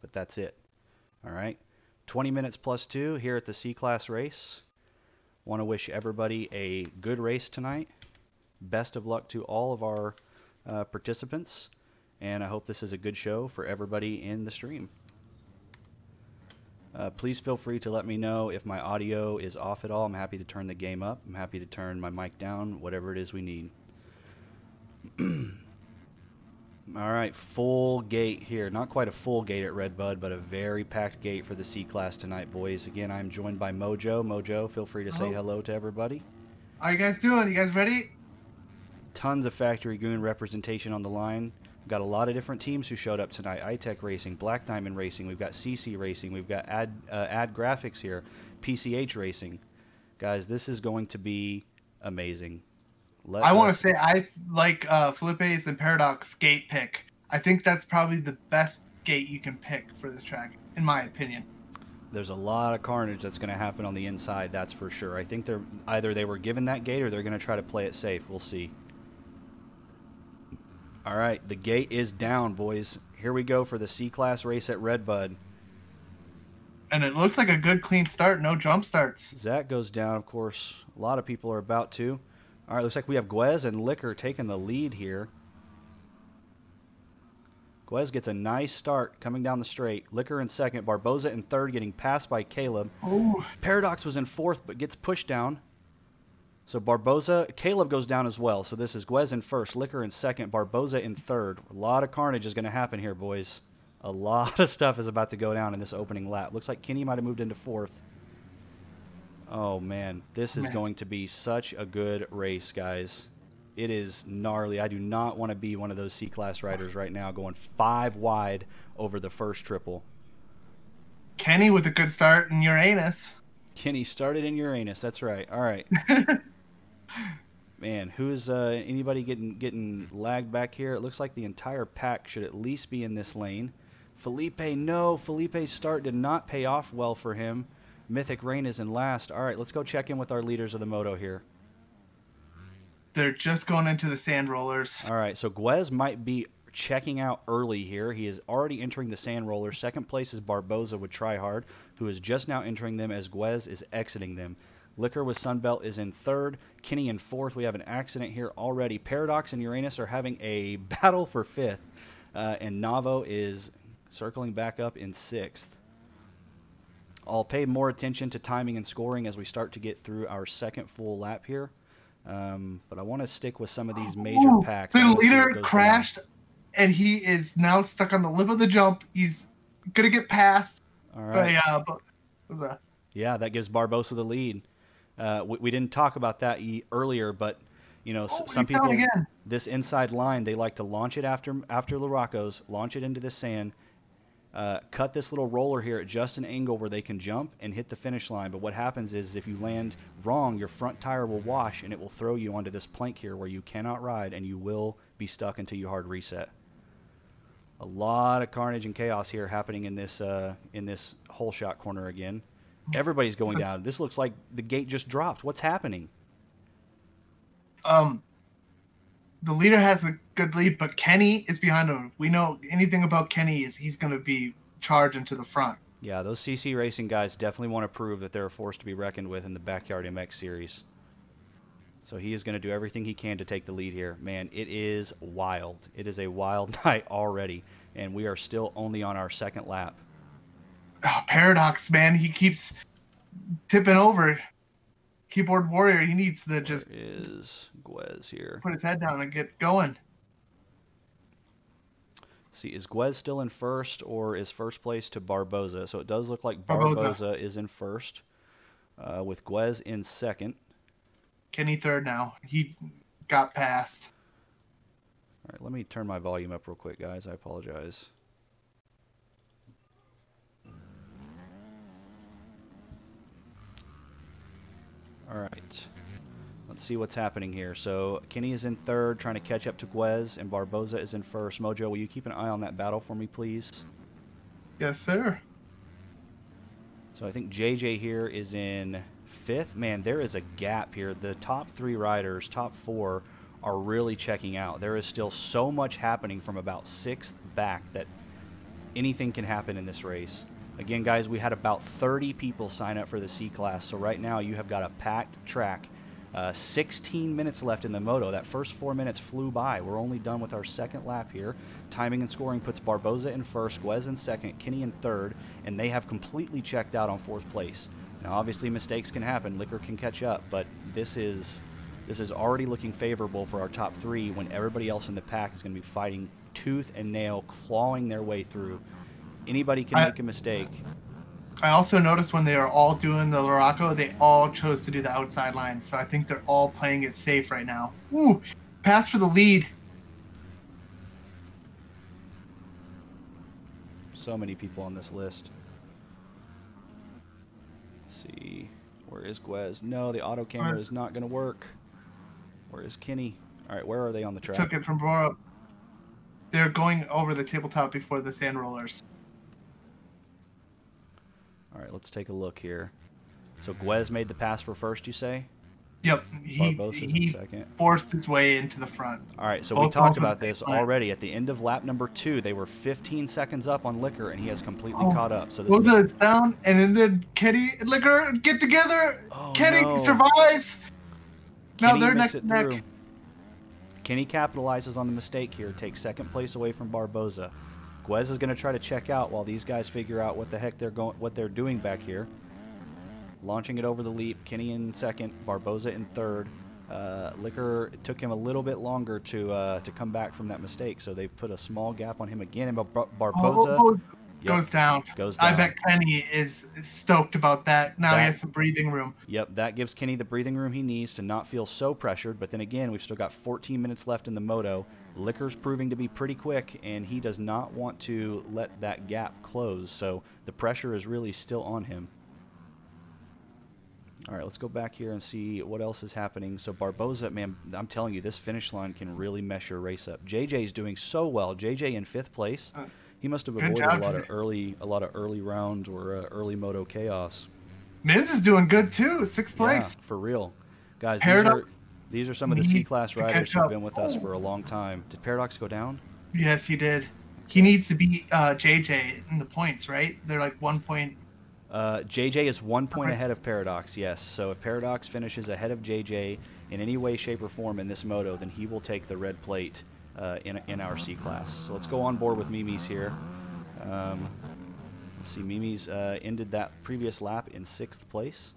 but that's it. All right. 20 minutes plus two here at the C-Class race. Want to wish everybody a good race tonight. Best of luck to all of our uh, participants, and I hope this is a good show for everybody in the stream. Uh, please feel free to let me know if my audio is off at all. I'm happy to turn the game up. I'm happy to turn my mic down, whatever it is we need. all right, full gate here. Not quite a full gate at Redbud, but a very packed gate for the C class tonight, boys. Again, I'm joined by Mojo. Mojo, feel free to say Hello. hello to everybody. How are you guys doing? You guys ready? Tons of Factory Goon representation on the line. We've got a lot of different teams who showed up tonight. iTech Racing, Black Diamond Racing, we've got CC Racing, we've got Ad, uh, Ad Graphics here, PCH Racing. Guys, this is going to be amazing. Let I want to say I like uh, Felipe's and Paradox gate pick. I think that's probably the best gate you can pick for this track, in my opinion. there's a lot of carnage that's going to happen on the inside, that's for sure. I think they're either they were given that gate or they're going to try to play it safe. We'll see. All right, the gate is down, boys. Here we go for the C-Class race at Redbud. And it looks like a good clean start, no jump starts. Zach goes down, of course. A lot of people are about to. All right, looks like we have Guez and Liquor taking the lead here. Guez gets a nice start coming down the straight. Liquor in second. Barboza in third, getting passed by Caleb. Oh, Paradox was in fourth, but gets pushed down. So Barboza, Caleb goes down as well. So this is Guez in first, Liquor in second, Barboza in third. A lot of carnage is going to happen here, boys. A lot of stuff is about to go down in this opening lap. Looks like Kenny might have moved into fourth. Oh man, this is Man. going to be such a good race, guys. It is gnarly. I do not want to be one of those C-class riders right now going five wide over the first triple. Kenny with a good start in Uranus. Kenny started in Uranus. That's right. All right. Man, who's uh, anybody getting getting lagged back here? It looks like the entire pack should at least be in this lane. Felipe, no. Felipe's start did not pay off well for him. Mythic Rain is in last. All right, let's go check in with our leaders of the moto here. They're just going into the sand rollers. All right, so Guez might be checking out early here. He is already entering the sand rollers. Second place is Barboza with Tryhard, who is just now entering them as Guez is exiting them. Liquor with Sunbelt is in third. Kinney in fourth. We have an accident here already. Paradox and Uranus are having a battle for fifth, uh, and Navo is circling back up in sixth. I'll pay more attention to timing and scoring as we start to get through our second full lap here. Um, but I want to stick with some of these major Ooh, packs. The wanna see what leader crashed, and he is now stuck on the lip of the jump. He's gonna get past. All But right. yeah, but? Yeah, that gives Barboza the lead. Uh, we, we didn't talk about that e- earlier, but you know, Oh, some people again. this inside line they like to launch it after after LaRocco's, launch it into the sand, uh, cut this little roller here at just an angle where they can jump and hit the finish line. But what happens is if you land wrong, your front tire will wash and it will throw you onto this plank here where you cannot ride and you will be stuck until you hard reset. A lot of carnage and chaos here happening in this uh, in this hole shot corner again. Everybody's going down. This looks like the gate just dropped. What's happening? Um, the leader has a good lead, but Kenny is behind him. We know anything about Kenny is he's gonna be charging to the front. Yeah, those CC Racing guys definitely want to prove that they're a force to be reckoned with in the Backyard MX series. So he is going to do everything he can to take the lead here. Man, it is wild. It is a wild night already, and we are still only on our second lap. Oh, Paradox, man, he keeps tipping over. Keyboard warrior, he needs to just There is Guez here. put his head down and get going. See, is Guez still in first, or is first place to Barboza? So it does look like Barboza. Barboza is in first, uh, with Guez in second. Kenny third now. He got past. All right, let me turn my volume up real quick, guys. I apologize. All right. Let's see what's happening here. So Kenny is in third, trying to catch up to Guez, and Barboza is in first. Mojo, will you keep an eye on that battle for me, please? Yes, sir. So I think JJ here is in fifth. Man, there is a gap here. The top three riders, top four, are really checking out. There is still so much happening from about sixth back that anything can happen in this race. Again, guys, we had about 30 people sign up for the C class, so right now you have got a packed track. Uh, 16 minutes left in the moto. That first four minutes flew by. We're only done with our second lap here. Timing and scoring puts Barboza in first, Guez in second, Kinney in third, and they have completely checked out on fourth place. Now, obviously, mistakes can happen. Liquor can catch up, but this is this is already looking favorable for our top three when everybody else in the pack is going to be fighting tooth and nail, clawing their way through. Anybody can I- make a mistake. I also noticed when they are all doing the LaRocco, they all chose to do the outside line. So I think they're all playing it safe right now. Ooh, pass for the lead. So many people on this list. Let's see, where is Guez? No, the auto camera is not going to work. Where is Kenny? All right, where are they on the track? Took it from Bora. They're going over the tabletop before the sand rollers. All right, let's take a look here. So Guez made the pass for first, you say? Yep, he, Barboza's in second. forced his way into the front. All right, so we talked about this line. already. At the end of lap number two, they were 15 seconds up on Liquor, and he has completely Oh, caught up. So this is, Boza is down, and then, Kenny and Liquor get together. Oh, Kenny no. survives. Now they're neck it neck. through. Kenny capitalizes on the mistake here, takes second place away from Barboza. Guez is going to try to check out while these guys figure out what the heck they're going, what they're doing back here. Launching it over the leap, Kenny in second, Barboza in third. Uh, Liquor it took him a little bit longer to uh, to come back from that mistake, so they've put a small gap on him again. And Bar- Barboza Oh, oh, yep, goes down. goes down. I bet Kenny is stoked about that. Now That- he has some breathing room. Yep, that gives Kenny the breathing room he needs to not feel so pressured. But then again, we've still got 14 minutes left in the moto. Liquor's proving to be pretty quick, and he does not want to let that gap close. So the pressure is really still on him. All right, let's go back here and see what else is happening. So Barboza, man, I'm telling you, this finish line can really mess your race up. JJ's doing so well. JJ in fifth place. Uh, He must have avoided a lot of early, a lot of early round or uh, early moto chaos. Mims is doing good too. Sixth place. Yeah, for real. Guys, these are, these are some of the C-Class riders who've been with us for a long time. Did Paradox go down? Yes, he did. He needs to beat uh, JJ in the points, right? They're like one point. Uh, JJ is one point ahead of Paradox, yes. So if Paradox finishes ahead of JJ in any way, shape, or form in this moto, then he will take the red plate uh, in, in our C-Class. So let's go on board with Mimi's here. Um, let's see, Mimi's uh, ended that previous lap in sixth place.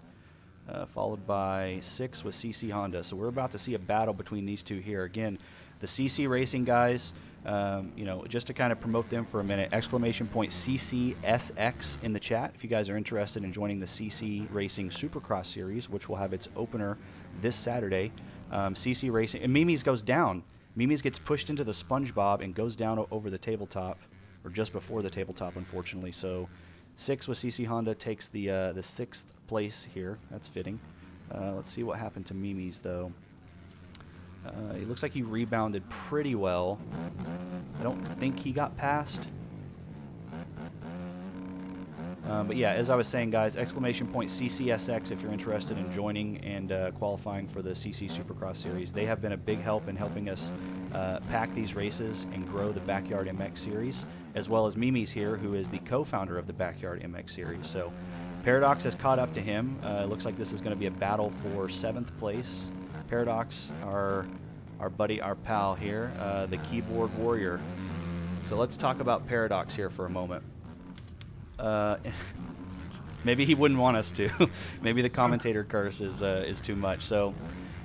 uh, followed by six with CC Honda. So we're about to see a battle between these two here. Again, the CC Racing guys, um, you know, just to kind of promote them for a minute, exclamation point CCSX in the chat if you guys are interested in joining the CC Racing Supercross Series, which will have its opener this Saturday. Um, CC Racing, and Mimi's goes down. Mimi's gets pushed into the SpongeBob and goes down over the tabletop, or just before the tabletop, unfortunately. So Six with CC Honda takes the uh, the sixth place here. That's fitting. Uh, let's see what happened to Mimi's though. Uh, it looks like he rebounded pretty well. I don't think he got past. Um, but yeah, as I was saying, guys, exclamation point CCSX if you're interested in joining and uh, qualifying for the CC Supercross Series. They have been a big help in helping us uh, pack these races and grow the Backyard MX Series, as well as Mimi's here, who is the co-founder of the Backyard MX Series. So Paradox has caught up to him. Uh, it looks like this is going to be a battle for seventh place. Paradox, our our buddy, our pal here, uh, the keyboard warrior. So let's talk about Paradox here for a moment. Uh, maybe he wouldn't want us to. maybe the commentator curse is uh, is too much. So.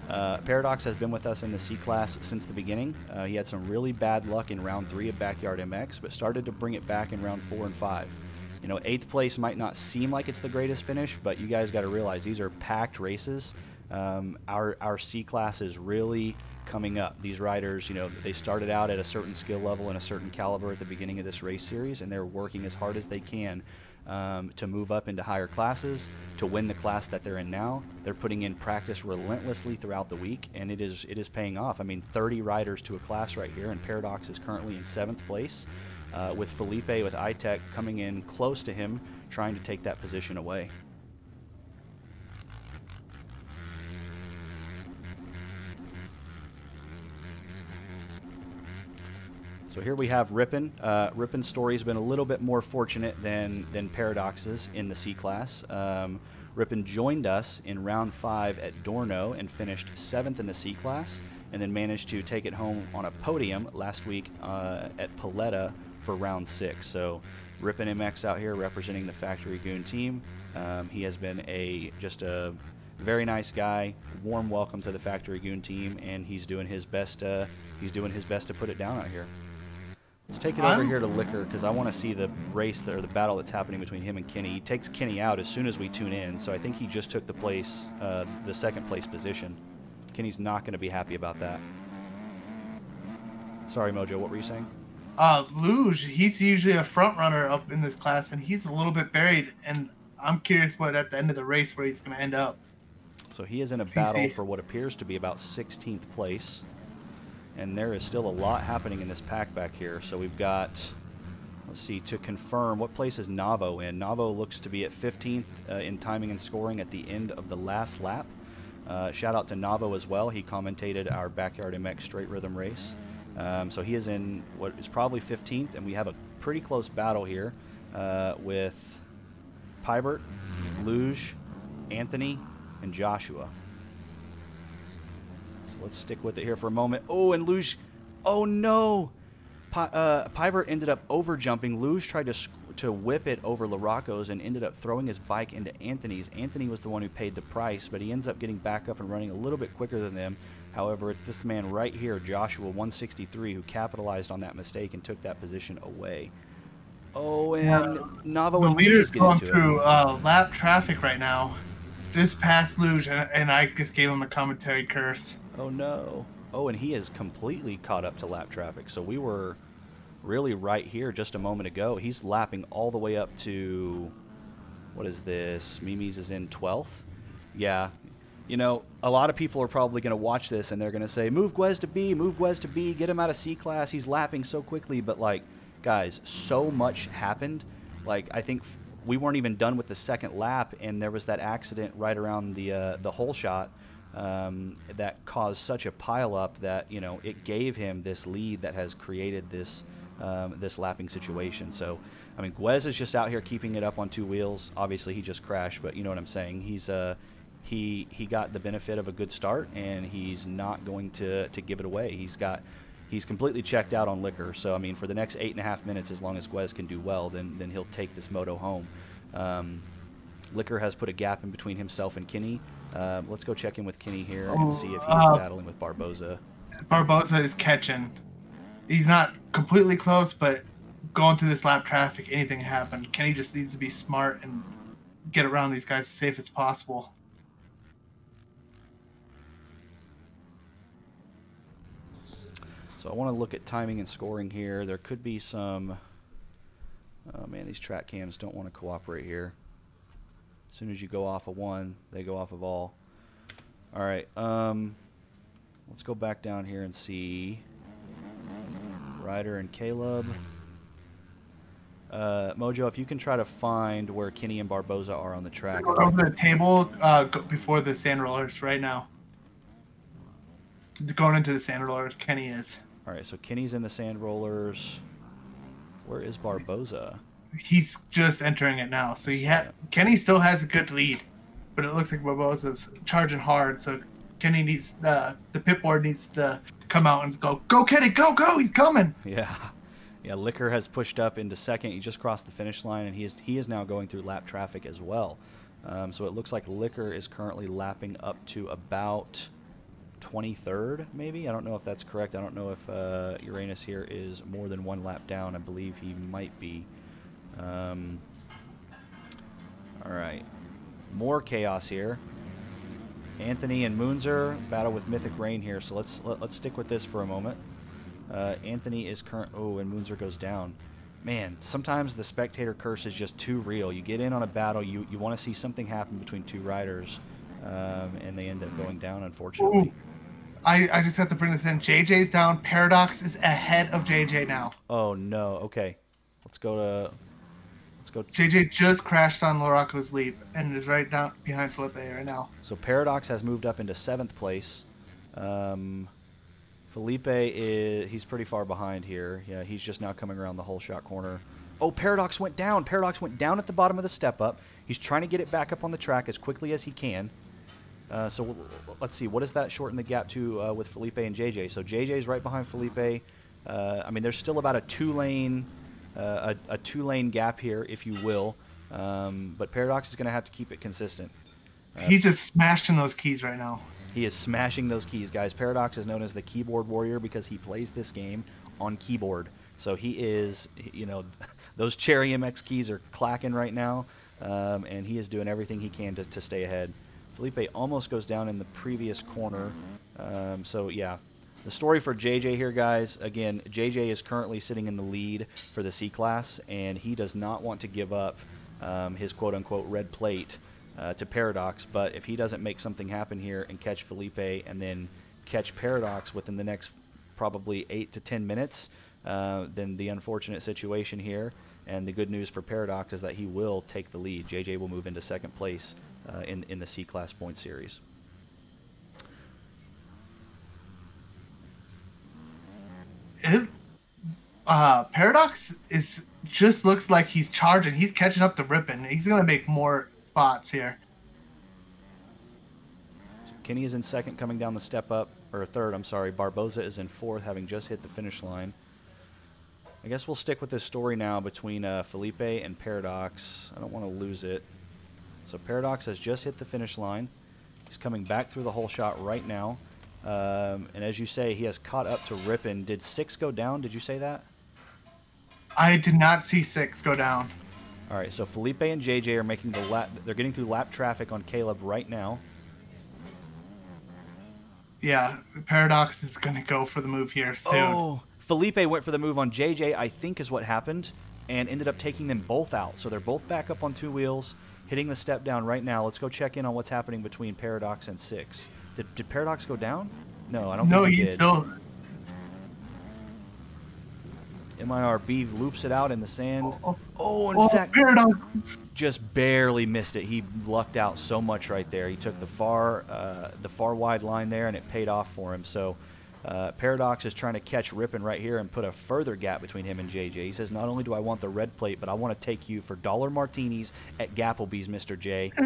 Uh, Paradox has been with us in the C class since the beginning. Uh, he had some really bad luck in round three of Backyard MX, but started to bring it back in round four and five. You know, eighth place might not seem like it's the greatest finish, but you guys got to realize these are packed races. Um, our our C class is really coming up. These riders, you know, they started out at a certain skill level and a certain caliber at the beginning of this race series, and they're working as hard as they can um, to move up into higher classes, to win the class that they're in now. They're putting in practice relentlessly throughout the week, and it is it is paying off. I mean, 30 riders to a class right here, and Paradox is currently in seventh place, uh, with Felipe with iTech coming in close to him, trying to take that position away. So here we have Rippin. Uh, Rippin's story's been a little bit more fortunate than than Paradox's in the C class. Um, Rippin joined us in round five at Dorno and finished seventh in the C class, and then managed to take it home on a podium last week uh, at Paletta for round six. So Rippin MX out here representing the Factory Goon team. Um, he has been a just a very nice guy. Warm welcome to the Factory Goon team, and he's doing his best. Uh, he's doing his best to put it down out here. Let's take it over I'm- here to Liquor because I want to see the race that, or the battle that's happening between him and Kenny. He takes Kenny out as soon as we tune in, so I think he just took the place, uh, the second place position. Kenny's not going to be happy about that. Sorry, Mojo. What were you saying? Uh, Luge, he's usually a front runner up in this class, and he's a little bit buried. And I'm curious what at the end of the race where he's going to end up. So he is in a battle for what appears to be about 16th place. And there is still a lot happening in this pack back here. So we've got, let's see, to confirm, what place is Navo in? Navo looks to be at 15th uh, in timing and scoring at the end of the last lap. Uh, shout out to Navo as well. He commentated our Backyard MX straight rhythm race. Um, so he is in what is probably 15th, and we have a pretty close battle here uh, with Pybert, Luge, Anthony, and Joshua. Let's stick with it here for a moment. Oh, and Luge. Oh no! Pi, uh, Pybert ended up over jumping. Luge tried to to whip it over LaRocco's and ended up throwing his bike into Anthony's. Anthony was the one who paid the price, but he ends up getting back up and running a little bit quicker than them. However, it's this man right here, Joshua 163, who capitalized on that mistake and took that position away. Oh, and Yeah. Navo the and leader's going through uh, lap traffic right now. Just past Luge, and, and I just gave him a commentary curse. Oh no. Oh, and he is completely caught up to lap traffic. So we were really right here just a moment ago. He's lapping all the way up to what is this? Mimi's is in 12th. Yeah. You know, a lot of people are probably going to watch this and they're going to say, "Move Guez to B, move Guez to B, get him out of C class. He's lapping so quickly." But like, guys, so much happened. Like, I think we weren't even done with the second lap, and there was that accident right around the uh, the hole shot um, that caused such a pileup that you know it gave him this lead that has created this um, this lapping situation. So, I mean, Guez is just out here keeping it up on two wheels. Obviously, he just crashed, but you know what I'm saying. He's uh, he he got the benefit of a good start, and he's not going to to give it away. He's got he's completely checked out on liquor. So I mean, for the next eight and a half minutes, as long as Guez can do well, then then he'll take this moto home. Um, Liquor has put a gap in between himself and Kinney. Um, let's go check in with Kenny here and see if he's Uh, battling with Barboza. Barboza is catching. He's not completely close, but going through this lap traffic, anything can happen. Kenny just needs to be smart and get around these guys as safe as possible. So I want to look at timing and scoring here. There could be some. Oh man, these track cams don't want to cooperate here. As soon as you go off of one, they go off of all. All right. Um, let's go back down here and see Ryder and Caleb. Uh, Mojo, if you can try to find where Kenny and Barboza are on the track. Over the table uh, before the sand rollers right now. Going into the sand rollers, Kenny is. All right, so Kenny's in the sand rollers. Where is Barboza? He's just entering it now, so he had Kenny still has a good lead, but it looks like Barboza's charging hard. So Kenny needs the the pit board needs to come out and go, go Kenny, go go, he's coming. Yeah, yeah. Liquor has pushed up into second. He just crossed the finish line, and he is he is now going through lap traffic as well. Um, so it looks like Liquor is currently lapping up to about 23rd, maybe. I don't know if that's correct. I don't know if uh, Uranus here is more than one lap down. I believe he might be. Um, all right, more chaos here. Anthony and Moonzer battle with Mythic Rain here. So let's let, let's stick with this for a moment. Uh, Anthony is current. Oh, and Moonzer goes down. Man, sometimes the spectator curse is just too real. You get in on a battle, you, you want to see something happen between two riders, um, and they end up going down, unfortunately. Ooh. I, I just have to bring this in. JJ's down. Paradox is ahead of JJ now. Oh no. Okay, let's go to. Let's go. JJ just crashed on LaRocco's leap and is right down behind Felipe right now. So Paradox has moved up into seventh place. Um, Felipe is he's pretty far behind here. Yeah, he's just now coming around the hole shot corner. Oh, Paradox went down. Paradox went down at the bottom of the step up. He's trying to get it back up on the track as quickly as he can. Uh, so w- let's see, what does that shorten the gap to uh, with Felipe and JJ? So JJ's right behind Felipe. Uh, I mean, there's still about a two-lane, uh, a, a two-lane gap here, if you will. Um, but Paradox is going to have to keep it consistent. Uh, He's just smashing those keys right now. He is smashing those keys, guys. Paradox is known as the keyboard warrior because he plays this game on keyboard. So he is, you know, those Cherry MX keys are clacking right now, um, and he is doing everything he can to, to stay ahead. Felipe almost goes down in the previous corner. Um, so yeah, the story for JJ here, guys. Again, JJ is currently sitting in the lead for the C class, and he does not want to give up um, his quote-unquote red plate uh, to Paradox. But if he doesn't make something happen here and catch Felipe and then catch Paradox within the next probably eight to ten minutes, uh, then the unfortunate situation here and the good news for Paradox is that he will take the lead. JJ will move into second place uh, in in the C class point series. It, uh, Paradox is just looks like he's charging. He's catching up to Rippin. He's gonna make more spots here. So Kenny is in second, coming down the step up, or third. I'm sorry. Barboza is in fourth, having just hit the finish line. I guess we'll stick with this story now between uh, Felipe and Paradox. I don't want to lose it. So Paradox has just hit the finish line. He's coming back through the hole shot right now. Um, and as you say, he has caught up to Rippin. Did six go down? Did you say that? I did not see six go down. All right, so Felipe and JJ are making the lap. They're getting through lap traffic on Caleb right now. Yeah, Paradox is gonna go for the move here soon. Oh, Felipe went for the move on JJ, I think is what happened, and ended up taking them both out. So they're both back up on two wheels, hitting the step down right now. Let's go check in on what's happening between Paradox and Six. Did, did Paradox go down? No, I don't no, think he he's did. still. MIRB loops it out in the sand. Oh, Oh, and oh, Zach Paradox. just barely missed it. He lucked out so much right there. He took the far, uh, the far wide line there, and it paid off for him. So, uh, Paradox is trying to catch Rippin right here and put a further gap between him and JJ. He says, "Not only do I want the red plate, but I want to take you for dollar martinis at Gapplebee's, Mr. J."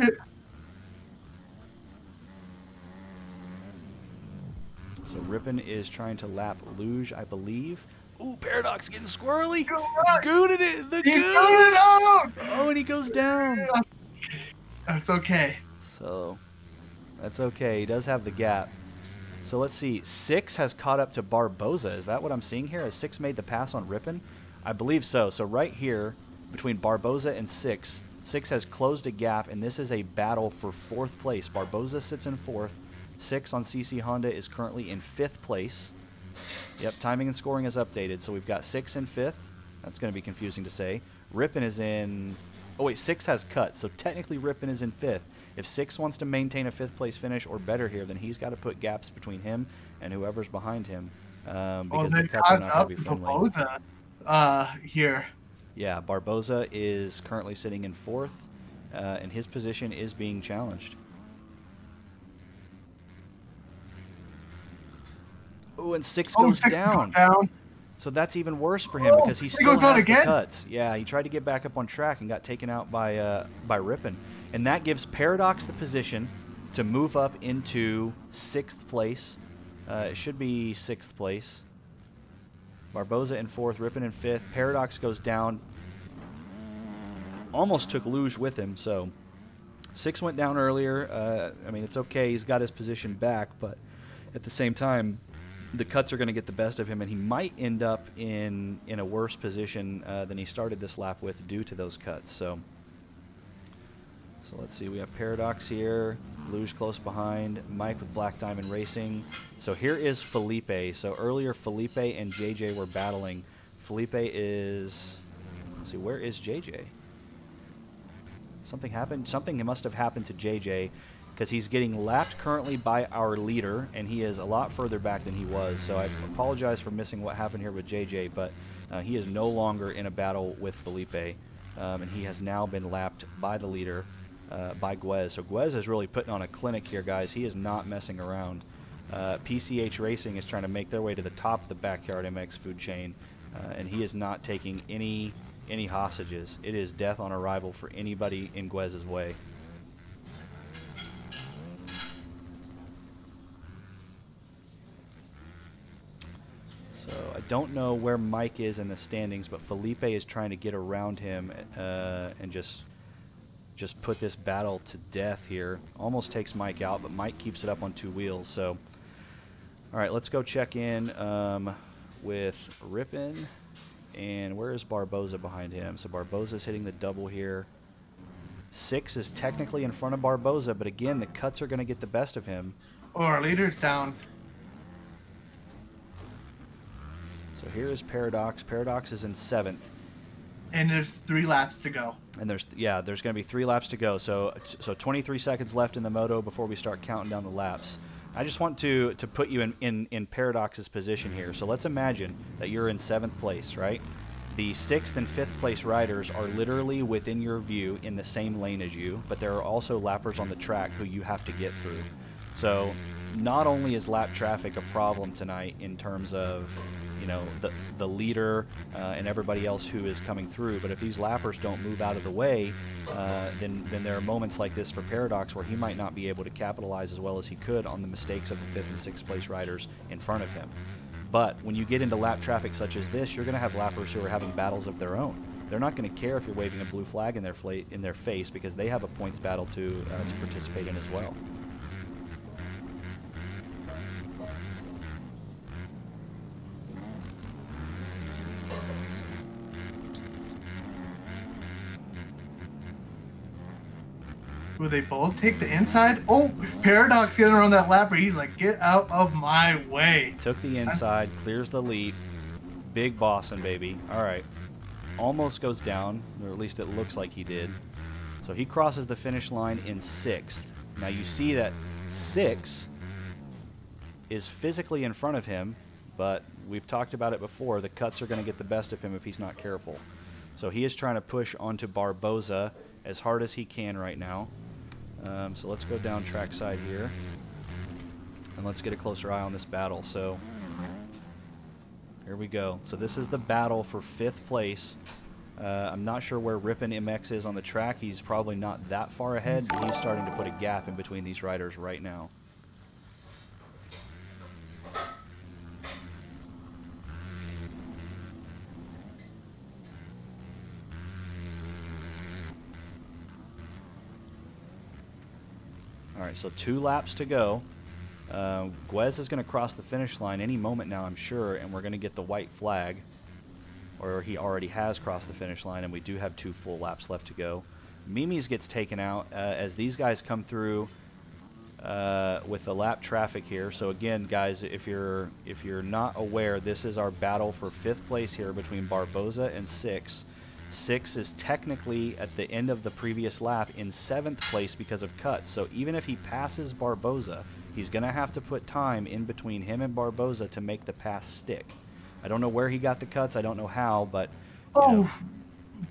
So Rippin is trying to lap Luge, I believe. Ooh, Paradox getting squirrely. Gooted it. The He's goon. out. Oh, and he goes down. That's okay. So that's okay. He does have the gap. So let's see. Six has caught up to Barboza. Is that what I'm seeing here? Has Six made the pass on Rippin? I believe so. So right here between Barboza and Six, Six has closed a gap, and this is a battle for fourth place. Barboza sits in fourth. Six on CC Honda is currently in fifth place. Yep, timing and scoring is updated. So we've got six in fifth. That's going to be confusing to say. Rippin is in. Oh wait, six has cut. So technically Rippin is in fifth. If six wants to maintain a fifth place finish or better here, then he's got to put gaps between him and whoever's behind him um, Well, because the they cuts are not going to be friendly. Barboza uh, here. Yeah, Barboza is currently sitting in fourth, uh, and his position is being challenged. Oh, and six Oh, goes six down. goes down. So that's even worse for him Oh, because he still has the cuts. Yeah, he tried to get back up on track and got taken out by uh, by Rippin, and that gives Paradox the position to move up into sixth place. Uh, it should be sixth place. Barboza in fourth, Rippin in fifth. Paradox goes down. Almost took Luge with him, so six went down earlier. Uh, I mean, it's okay. He's got his position back, but at the same time, the cuts are going to get the best of him, and he might end up in in a worse position uh, than he started this lap with due to those cuts. So, so let's see. We have Paradox here, Luge close behind, Mike with Black Diamond Racing. So here is Felipe. So earlier Felipe and JJ were battling. Felipe is. Let's see. Where is JJ? Something happened. Something must have happened to JJ because he's getting lapped currently by our leader, and he is a lot further back than he was. So I apologize for missing what happened here with JJ, but uh, he is no longer in a battle with Felipe, um, and he has now been lapped by the leader, uh, by Guez. So Guez is really putting on a clinic here, guys. He is not messing around. Uh, PCH Racing is trying to make their way to the top of the backyard MX food chain, uh, and he is not taking any any hostages. It is death on arrival for anybody in Guez's way. So I don't know where Mike is in the standings, but Felipe is trying to get around him uh, and just just put this battle to death here. Almost takes Mike out, but Mike keeps it up on two wheels. So, all right, let's go check in um, with Rippin. And where is Barboza behind him? So Barboza's hitting the double here. Six is technically in front of Barboza, but again, the cuts are going to get the best of him. Oh, our leader's down. So here is Paradox. Paradox is in seventh. And there's three laps to go. And there's yeah, there's going to be three laps to go. So so 23 seconds left in the moto before we start counting down the laps. I just want to to put you in in in Paradox's position here. So let's imagine that you're in seventh place, right? The sixth and fifth place riders are literally within your view in the same lane as you, but there are also lappers on the track who you have to get through. So not only is lap traffic a problem tonight in terms of you know the the leader uh, and everybody else who is coming through. But if these lappers don't move out of the way, uh, then then there are moments like this for Paradox where he might not be able to capitalize as well as he could on the mistakes of the fifth and sixth place riders in front of him. But when you get into lap traffic such as this, you're going to have lappers who are having battles of their own. They're not going to care if you're waving a blue flag in their in their face because they have a points battle to uh, to participate in as well. Will they both take the inside? Oh, Paradox getting around that lapper. He's like, get out of my way. Took the inside, clears the lead. Big bossing, baby. All right. Almost goes down, or at least it looks like he did. So he crosses the finish line in sixth. Now you see that six is physically in front of him, but we've talked about it before. The cuts are going to get the best of him if he's not careful. So he is trying to push onto Barboza as hard as he can right now. Um, so let's go down trackside here. And let's get a closer eye on this battle. So here we go. So this is the battle for fifth place. Uh, I'm not sure where Rippin MX is on the track. He's probably not that far ahead, but he's starting to put a gap in between these riders right now. All right, so two laps to go. Uh, Guez is going to cross the finish line any moment now, I'm sure, and we're going to get the white flag. Or he already has crossed the finish line, and we do have two full laps left to go. Mimi's gets taken out uh, as these guys come through uh, with the lap traffic here. So again, guys, if you're if you're not aware, this is our battle for fifth place here between Barboza and Six. Six is technically at the end of the previous lap in seventh place because of cuts. So even if he passes Barboza, he's going to have to put time in between him and Barboza to make the pass stick. I don't know where he got the cuts. I don't know how, but. oh, know.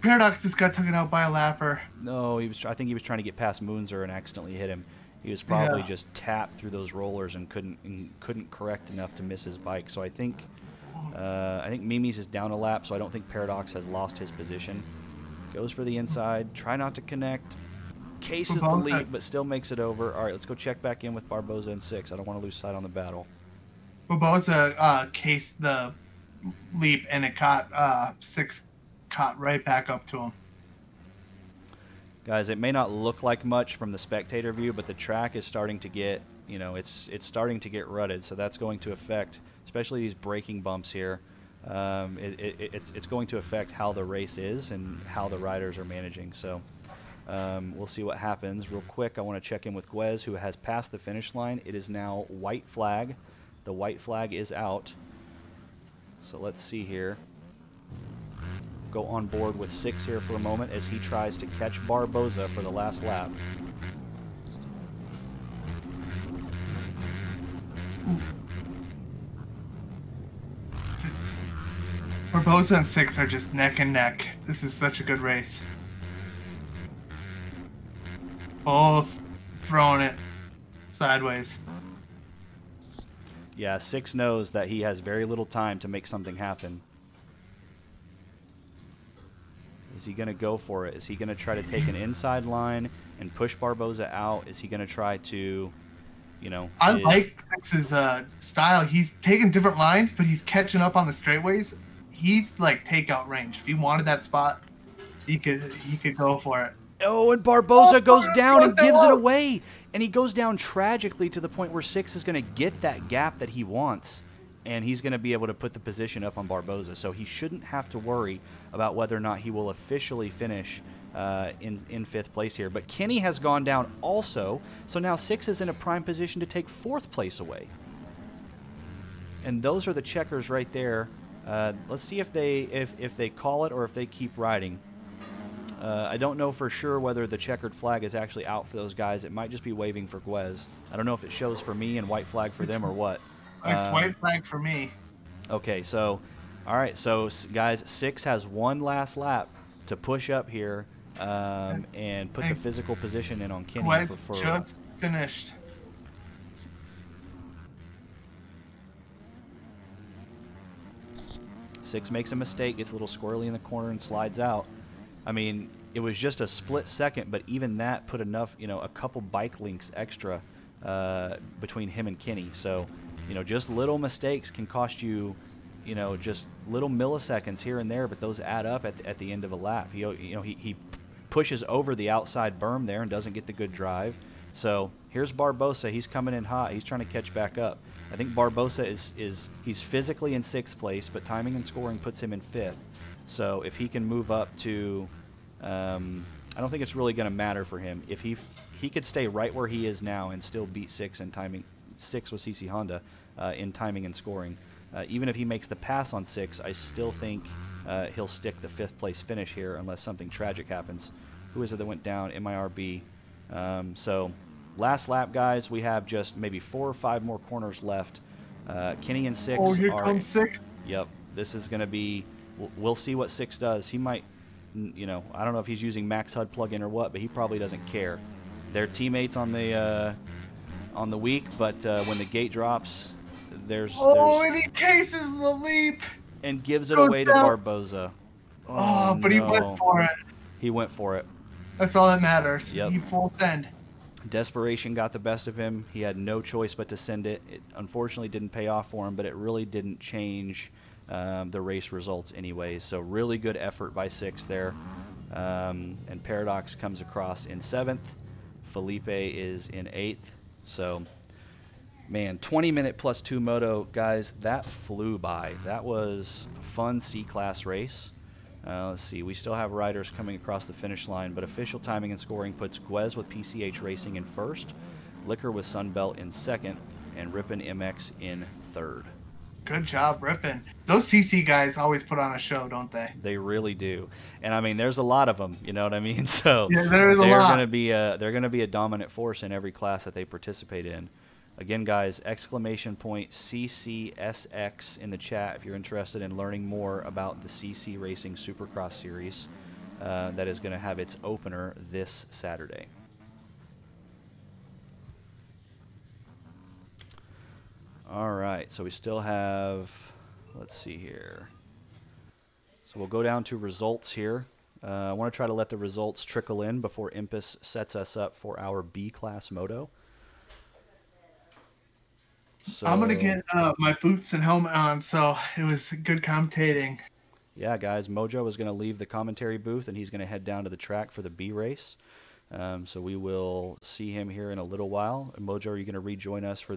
Paradox just got taken out by a lapper. No, he was. I think he was trying to get past Moonzer and accidentally hit him. He was probably yeah. just tapped through those rollers and couldn't and couldn't correct enough to miss his bike. So I think uh, I think Mimi's is down a lap, so I don't think Paradox has lost his position. Goes for the inside, try not to connect. Cases the lead, but still makes it over. All right, let's go check back in with Barboza and six. I don't want to lose sight on the battle. Barboza uh, cased the leap, and it caught uh, six, caught right back up to him. Guys, it may not look like much from the spectator view, but the track is starting to get, you know, it's it's starting to get rutted, so that's going to affect especially these braking bumps here. Um, it, it, it's, it's going to affect how the race is and how the riders are managing. So um, we'll see what happens. Real quick, I want to check in with Guez, who has passed the finish line. It is now white flag. The white flag is out. So let's see here. Go on board with six here for a moment as he tries to catch Barboza for the last lap. Barboza and Six are just neck and neck. This is such a good race. Both throwing it sideways. Yeah, Six knows that he has very little time to make something happen. Is he going to go for it? Is he going to try to take an inside line and push Barboza out? Is he going to try to, you know? I like Six's uh, style. He's taking different lines, but he's catching up on the straightaways. He's like takeout range. If he wanted that spot, he could he could go for it. Oh, and Barboza Oh, goes down and Barboza! gives it away. And he goes down tragically to the point where Six is going to get that gap that he wants. And he's going to be able to put the position up on Barboza. So he shouldn't have to worry about whether or not he will officially finish uh, in, in fifth place here. But Kenny has gone down also. So now Six is in a prime position to take fourth place away. And those are the checkers right there. Uh, let's see if they if, if they call it or if they keep riding. Uh, I don't know for sure whether the checkered flag is actually out for those guys. It might just be waving for Guez. I don't know if it shows for me and white flag for them or what. It's Um, white flag for me. Okay, so, all right, so guys, six has one last lap to push up here um, and put the physical position in on Kenny for, for just finished. Six makes a mistake, gets a little squirrely in the corner and slides out. I mean, it was just a split second, but even that put enough, you know, a couple bike links extra uh, between him and Kenny. So, you know, just little mistakes can cost you, you know, just little milliseconds here and there, but those add up at the, at the end of a lap. He, you know, he, he pushes over the outside berm there and doesn't get the good drive. So here's Barboza. He's coming in hot. He's trying to catch back up. I think Barboza is is he's physically in sixth place, but timing and scoring puts him in fifth. So if he can move up to, um, I don't think it's really going to matter for him. If he he could stay right where he is now and still beat six in timing, six with CC Honda uh, in timing and scoring. Uh, even if he makes the pass on six, I still think uh, he'll stick the fifth place finish here unless something tragic happens. Who is it that went down? MIRB. Um, so last lap, guys, we have just maybe four or five more corners left. Uh, Kenny and six Oh, here are. comes six. Yep, this is going to be. We'll, we'll see what six does. He might, you know, I don't know if he's using Max HUD plugin or what, but he probably doesn't care. They're teammates on the uh, on the week, but uh, when the gate drops, there's, Oh, there's and he cases the leap. and gives it goes away to. Barboza. Oh, but he went for it. He went for it. That's all that matters. Yep. He full send. Desperation got the best of him. He had no choice but to send it. It unfortunately didn't pay off for him, but it really didn't change um, the race results anyways. So really good effort by six there. Um, and Paradox comes across in seventh. Felipe is in eighth. So, man, 20 minute plus two moto, guys, that flew by. That was a fun C class race. Uh, let's see. We still have riders coming across the finish line, but official timing and scoring puts Guez with PCH Racing in first, Liquor with Sunbelt in second, and Rippin MX in third. Good job, Rippin. Those CC guys always put on a show, don't they? They really do, and I mean, there's a lot of them. You know what I mean? So Yeah, there is a they're lot. gonna be a they're gonna be a dominant force in every class that they participate in. Again, guys, exclamation point CCSX in the chat if you're interested in learning more about the CC Racing Supercross Series uh, that is going to have its opener this Saturday. All right, so we still have, let's see here. So we'll go down to results here. Uh, I want to try to let the results trickle in before Impus sets us up for our B class moto. So, I'm gonna get uh, my boots and helmet on, so it was good commentating. Yeah, guys, Mojo is going to leave the commentary booth and he's going to head down to the track for the B race. Um, so we will see him here in a little while. Mojo, are you going to rejoin us for